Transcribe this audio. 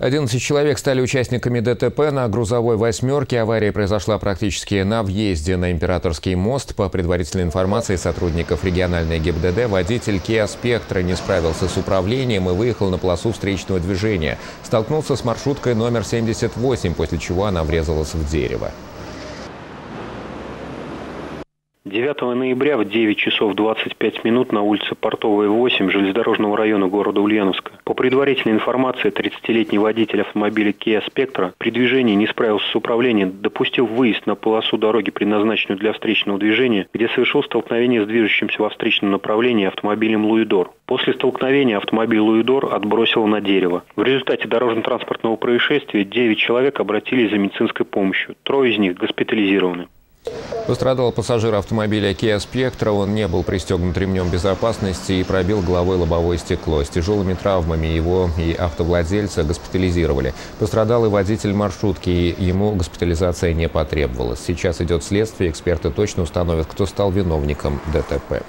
11 человек стали участниками ДТП на грузовой «восьмерке». Авария произошла практически на въезде на Императорский мост. По предварительной информации сотрудников региональной ГИБДД, водитель Kia Spectra не справился с управлением и выехал на полосу встречного движения. Столкнулся с маршруткой номер 78, после чего она врезалась в дерево. 9 ноября в 9 часов 25 минут на улице Портовая, 8 железнодорожного района города Ульяновска. По предварительной информации, 30-летний водитель автомобиля Kia Spectra при движении не справился с управлением, допустил выезд на полосу дороги, предназначенную для встречного движения, где совершил столкновение с движущимся во встречном направлении автомобилем «Луидор». После столкновения автомобиль «Луидор» отбросил на дерево. В результате дорожно-транспортного происшествия 9 человек обратились за медицинской помощью. Трое из них госпитализированы. Пострадал пассажир автомобиля Kia Spectra. Он не был пристегнут ремнем безопасности и пробил головой лобовое стекло. С тяжелыми травмами его и автовладельца госпитализировали. Пострадал и водитель маршрутки. И ему госпитализация не потребовалась. Сейчас идет следствие. Эксперты точно установят, кто стал виновником ДТП.